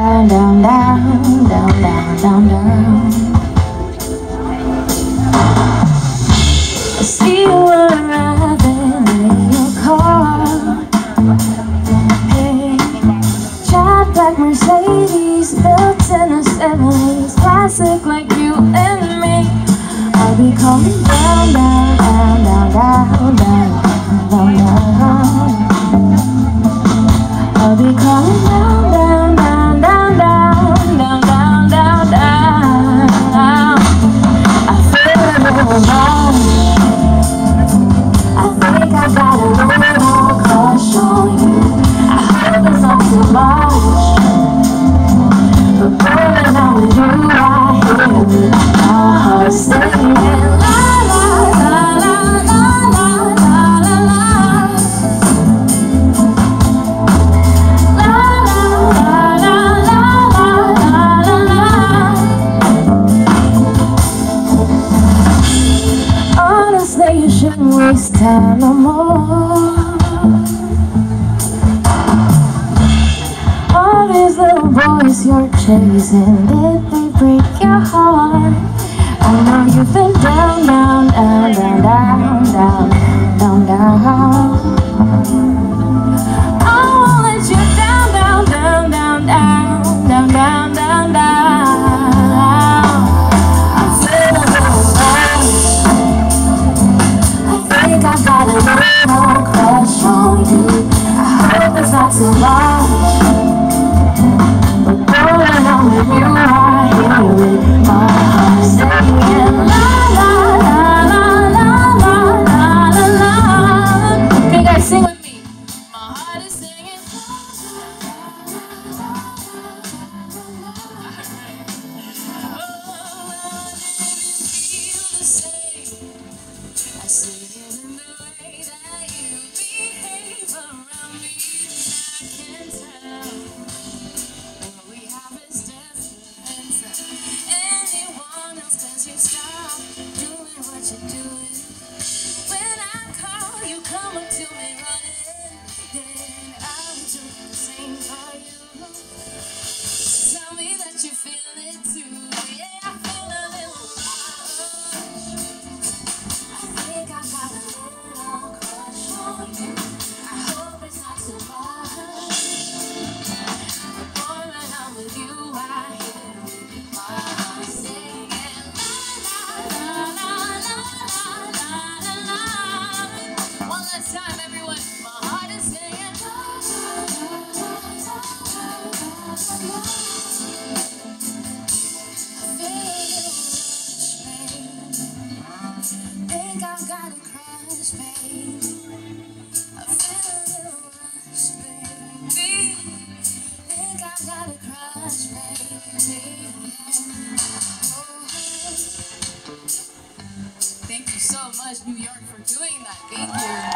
Down, down, down, down, down, down, down. See you arriving in your car. Hey, child black Mercedes, built in the classic like you and me. I'll be coming down, down. waste time no more All these little boys you're chasing Did they break your heart? I'll on you. I hope it's not too long. to me running. New York for doing that. Thank you.